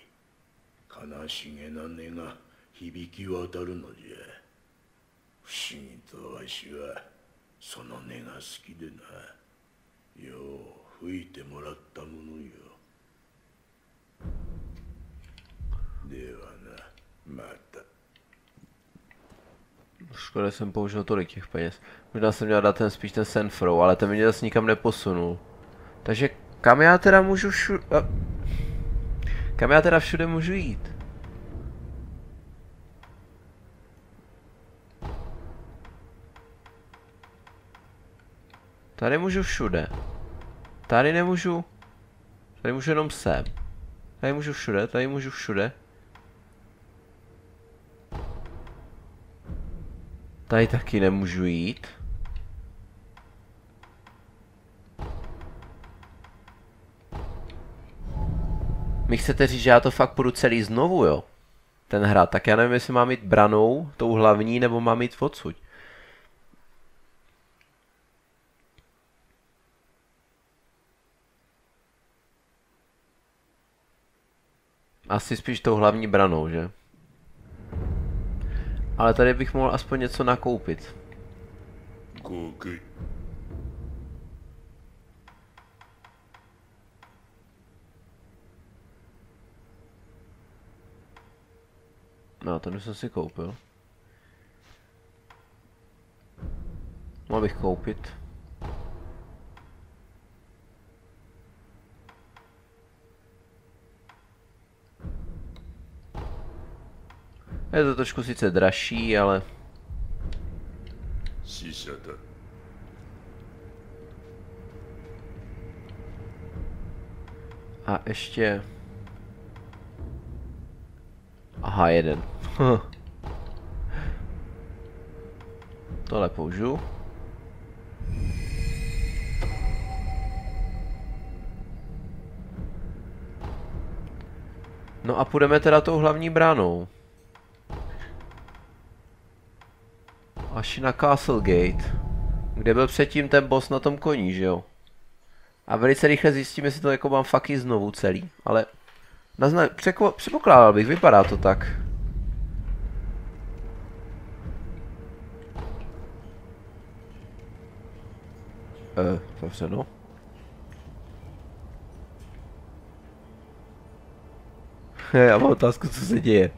悲しげな音が響き渡るのじゃ不思議とわしはその音が好きでなよう吹いてもらったものよではなまた Škoda, že jsem použil tolik těch peněz. Možná jsem měl dát ten spíš ten Senfro, ale ten mě zase nikam neposunul. Takže kam já teda můžu všude... Kam já teda všude můžu jít? Tady můžu všude. Tady nemůžu. Tady můžu jenom sem. Tady můžu všude, tady můžu všude. Tady taky nemůžu jít. Mi chcete říct, že já to fakt půjdu celý znovu, jo? Ten hrad, tak já nevím, jestli mám jít branou, tou hlavní, nebo mám jít odsud. Asi spíš tou hlavní branou, že? Ale tady bych mohl aspoň něco nakoupit. 合計 No, ten už jsem si koupil. Mohl bych koupit. Je to trošku sice dražší, ale... A ještě... Aha, jeden. Tohle použiju. No a půjdeme teda tou hlavní bránou. Až na Castle Gate. Kde byl předtím ten boss na tom koní, že jo? A velice rychle zjistím, jestli to jako mám fakt i znovu celý. Ale nazna- překo- předpokládal bych, vypadá to tak. Eh, dobře no. Já mám otázku, co se děje.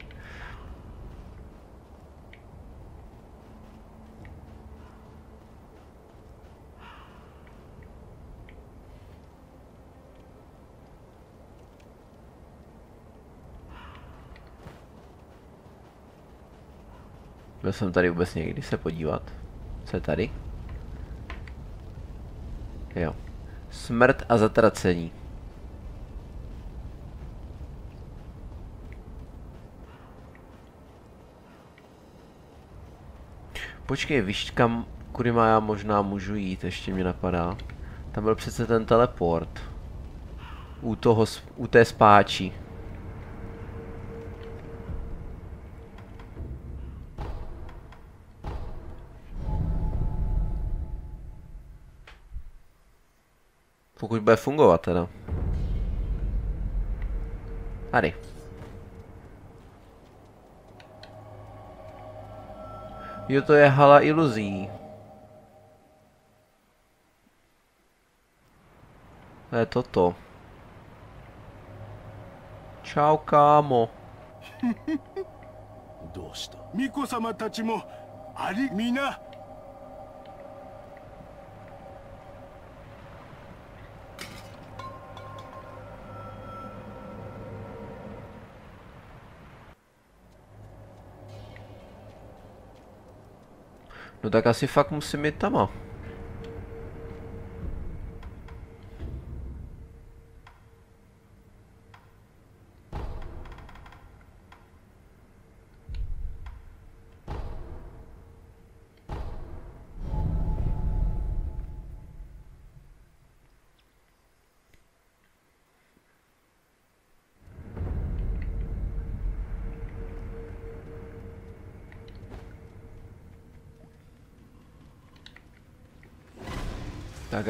Byl jsem tady vůbec někdy se podívat. Co je tady? Jo. Smrt a zatracení. Počkej, víš kam, kudy má já možná můžu jít, ještě mě napadá. Tam byl přece ten teleport. U toho, u té spáči. Pokud bude fungovat teda. Tady. Jo, to je hala iluzí. To je toto. Čau, kámo. どうした巫女様たちもあり皆 No tak asi fakt musím jít tam.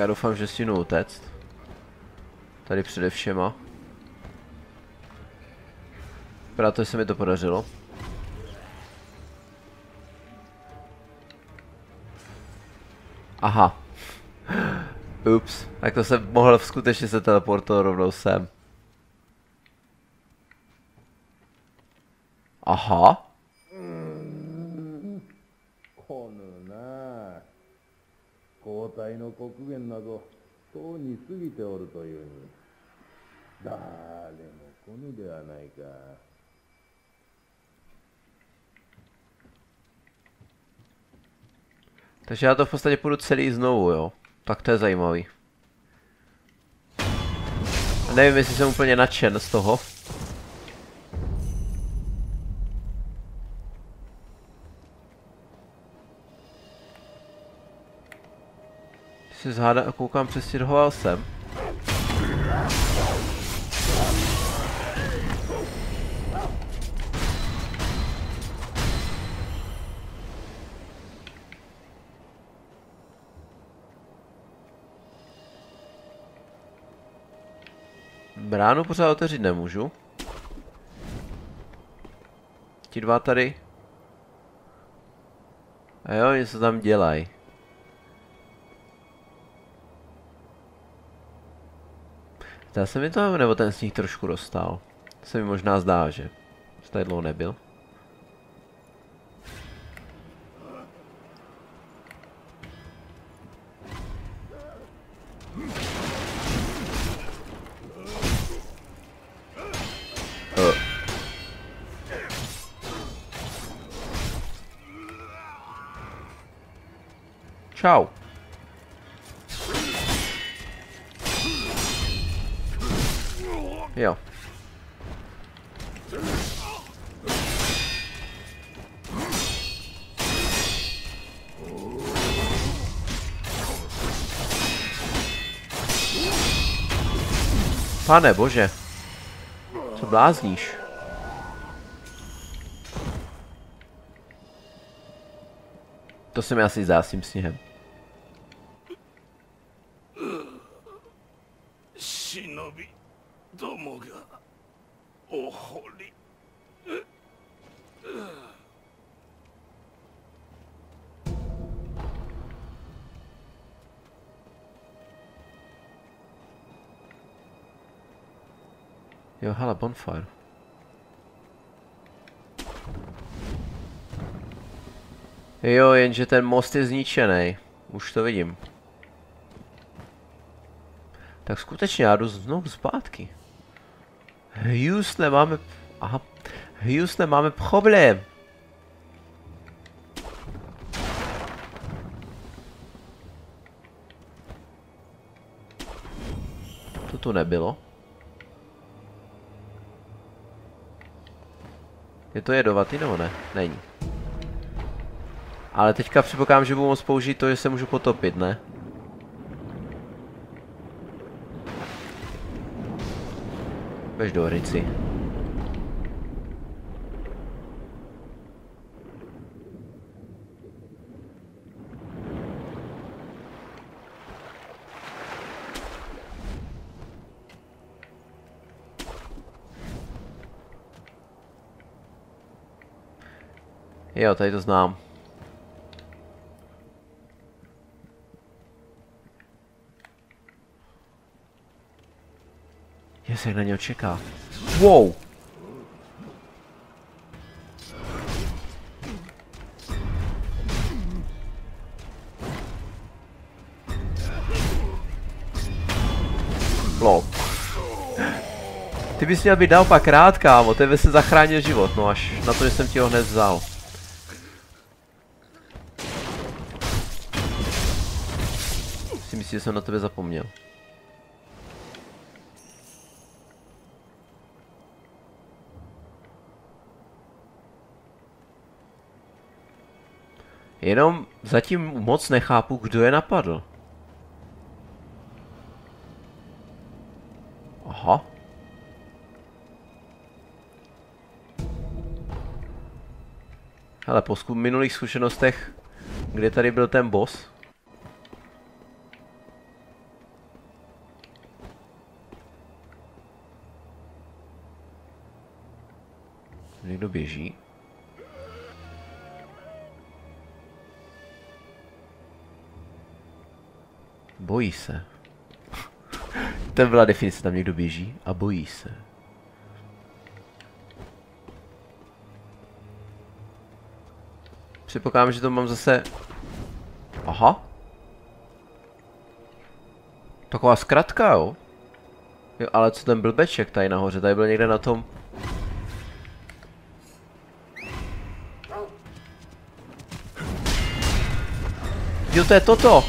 Já doufám, že si utéct. Tady přede všema. Proto se mi to podařilo. Aha. Ups, tak to jsem mohl skutečně se teleportovat rovnou sem. Aha. 過ぎておるというに誰も来ぬではないか Takže já to v podstatě půjdu celý znovu, jo. Tak to je zajímavý. Nevím, jestli jsem úplně nadšen z toho. Si zháda, koukám, přestěhoval jsem. Bránu pořád otevřít nemůžu. Ti dva tady. A jo, něco tam dělají. Zdá se mi to, nebo ten sníh trošku rozstál. To se mi možná zdá, že tady dlouho nebyl. Čau. Jo. Pane bože. Co blázníš? To se mi asi zdá s tím sněhem. Bonfire. Jo, jenže ten most je zničený. Už to vidím. Tak skutečně já jdu znovu zpátky. Houston, máme... Aha. Houston, máme problém. To tu nebylo. Je to jedovatý nebo ne? Není. Ale teďka předpokládám, že budu moct použít to, že se můžu potopit, ne? Běž do hryci. Jo, tady to znám. Jestli jak na něho čeká. Wow! Lol. Ty bys měl být naopak rád, kámo, tebe se zachránil život, no až na to, že jsem ti ho hned vzal. Si myslíš, že jsem na tebe zapomněl. Jenom zatím moc nechápu, kdo je napadl. Aha. Hele, po minulých zkušenostech, kde tady byl ten boss, běží. Bojí se. To byla definice, tam někdo běží a bojí se. Předpokládám, že to mám zase... Aha. Taková zkratka, jo? Jo, ale co ten blbeček tady nahoře? Tady byl někde na tom... Jo, to je toto!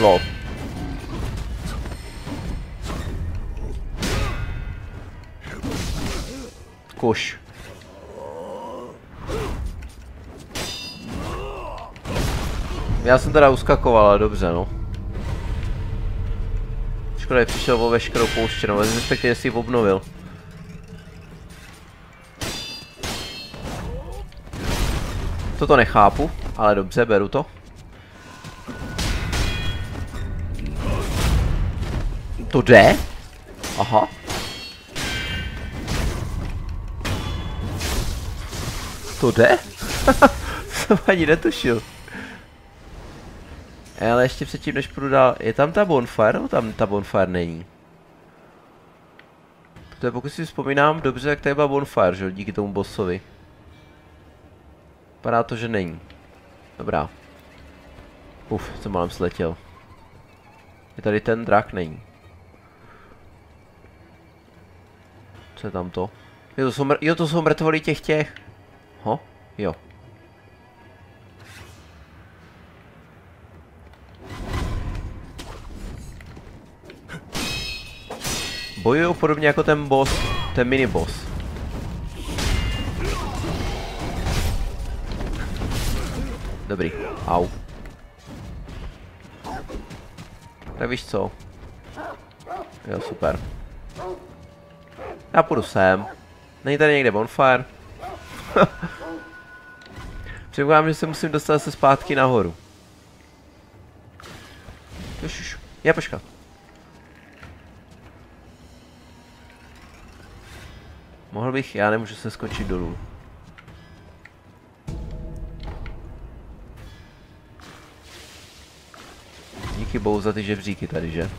Lol. Koš. Já jsem teda uskakoval, ale dobře, no. Škoda, že přišel o veškerou pouštěnou, respektive si ji obnovil. Toto nechápu, ale dobře, beru to. To jde? Aha. To jde? Jsem ani netušil. E, Ale ještě předtím, než půjdu dál, je tam ta bonfire, nebo tam ta bonfire není? Protože pokud si vzpomínám dobře, jak tady byla bonfire, že jo, díky tomu bossovi. Vypadá to, že není. Dobrá. Uf, jsem malem sletěl. Je tady ten drak, není. Co je tam to? Jo, to jsou, jo, to jsou mrtvoly těch těch. Ho? Jo. Bojují podobně jako ten boss, ten mini boss. Dobrý, au. Tak víš co? Jo, super. Já půjdu sem. Není tady někde bonfire? Předpokládám, že se musím dostat se zpátky nahoru. Už, už. Já počkat. Mohl bych, já nemůžu se skočit dolů. Díky bohu za ty žebříky tady, že?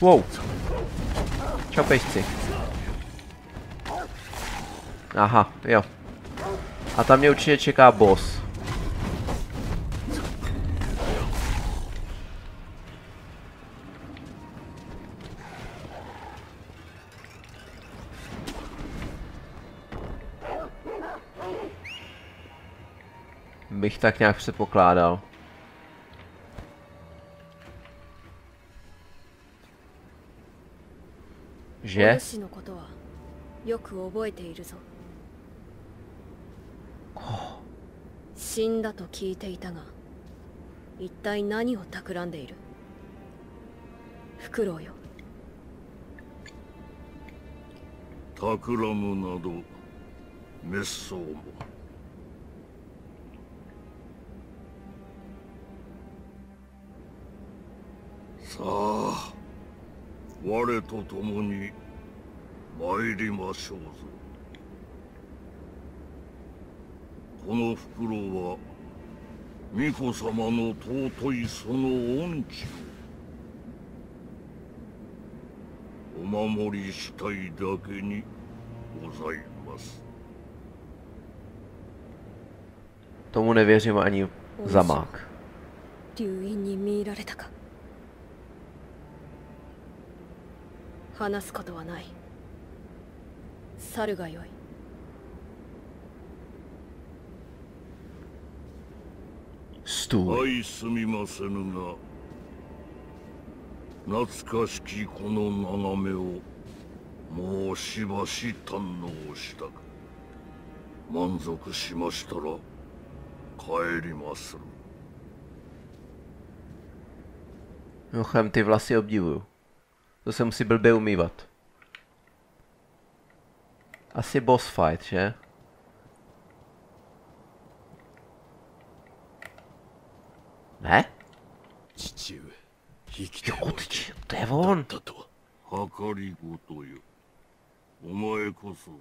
Wow. Čau pešci. Aha, jo. A tam mě určitě čeká boss. Bych tak nějak předpokládal. Že? お主のことはよく覚えているぞ。死んだと聞いていたが一体何を企んでいる？フクロウよ。企むなど滅相も我と共に参りましょうぞ。この袋は巫女様の尊いその恩知をお守りしたいだけにございます。Tomu nevěřím ani za mák. 流因に見入られたか話すことはない。去るがよい。いすみませぬが懐かしきこの眺めをもうしばし堪能したか満足しましたら帰りまする。Mimochodem, ty vlasy obdivuju. To se musí blbě umývat. Asi boss fight, že? Ne? 父上生きておいて Otči, to je on. だとは計りごとよお前こそ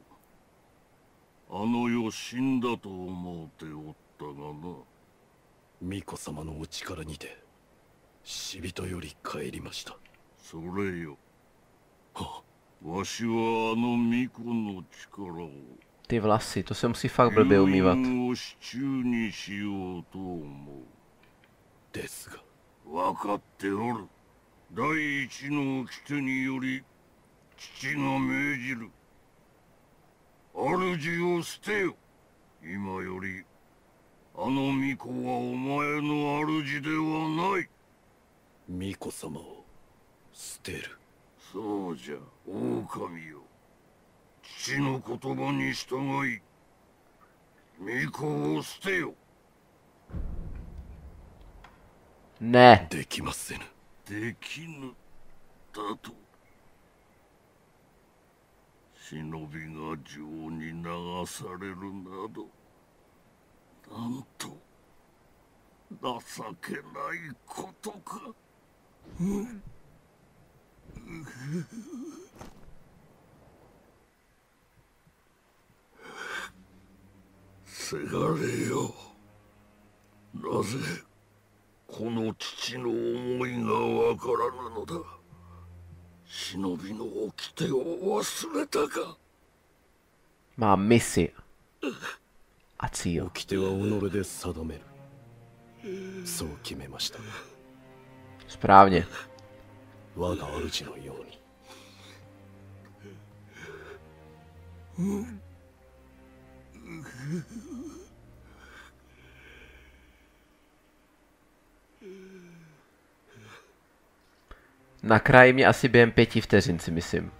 あの世死んだと思うておったがな巫女様のお力にて死人より帰りました それよ。はわしはあの巫女の力を。Ty vlasy, to se musí fakt blbě umývat. を支柱にしようと思うですが分かっておる第一の掟により父が命じる主を捨てよ今よりあの巫女はお前の主ではない巫女様を捨てる。そうじゃ狼よ父の言葉に従い巫女を捨てよ。Ne. できませぬ。できぬ。だと忍びが情に流されるなどなんと情けないことかせがれよなぜこの父の思いがわからぬのだ忍びの掟を忘れたか Má misi. A cíl. 掟は己で定めるそう決めました Správně. 我が主のように Na kraji mě asi během pěti vteřin si myslím.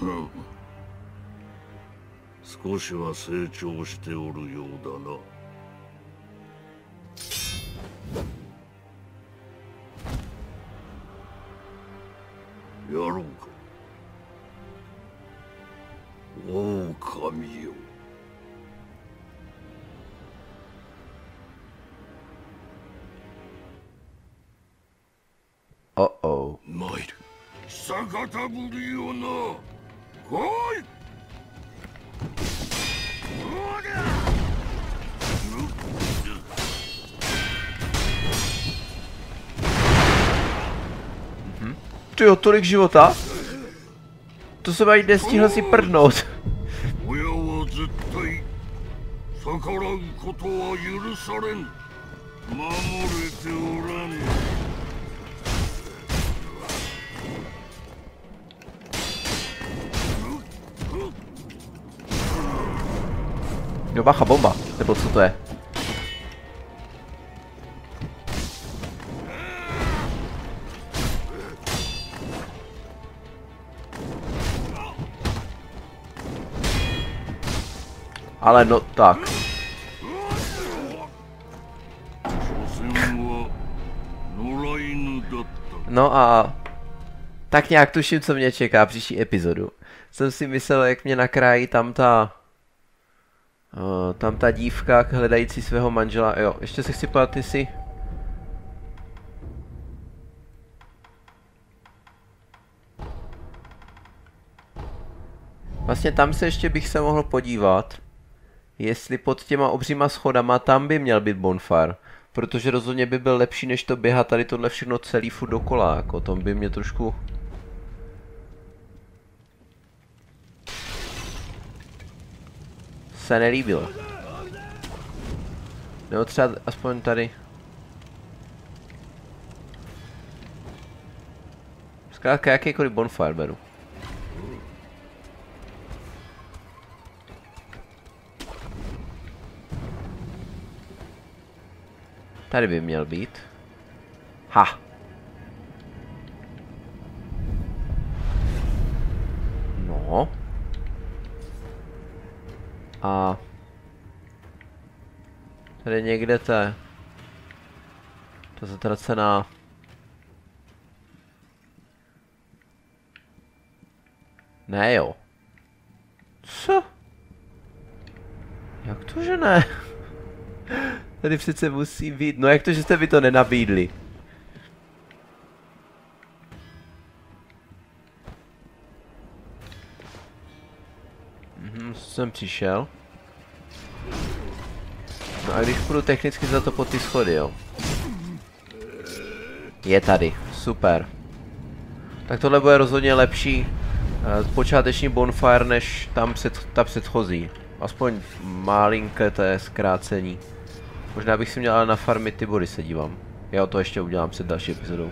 Hm. 少しは成長しておるようだな。やろうか。狼よ。Oh oh. 参る。久方ぶりよな。来い Ty jo, tolik života. To jsem ani nestihl si prdnout. Jo, bacha, bomba. Nebo co to je? Ale no tak. No a tak nějak tuším, co mě čeká příští epizodu. Jsem si myslel, jak mě nakrájí tam ta... Uh, tam ta dívka hledající svého manžela. Jo, ještě se chci ptát, jestli... Vlastně tam se ještě bych se mohl podívat jestli pod těma obříma schodama tam by měl být bonfire. Protože rozhodně by byl lepší, než to běhat tady tohle všechno celý furt dokola, jako tom by mě trošku... se nelíbilo. Nebo třeba aspoň tady. Zkrátka jakýkoliv bonfire beru. Tady by měl být. Ha. No. A tady někde to je. To zatracená. Ne jo. Co? Jak to, že ne? Tady přece musí být. No jak to, že jste mi to nenabídli? Mhm, jsem přišel. No a když půjdu technicky za to po ty schody, jo. Je tady, super. Tak tohle bude rozhodně lepší uh, počáteční bonfire než tam před, ta předchozí. Aspoň malinké to je zkrácení. Možná bych si měl ale na farmy ty body se dívám. Já to ještě udělám před další epizodou.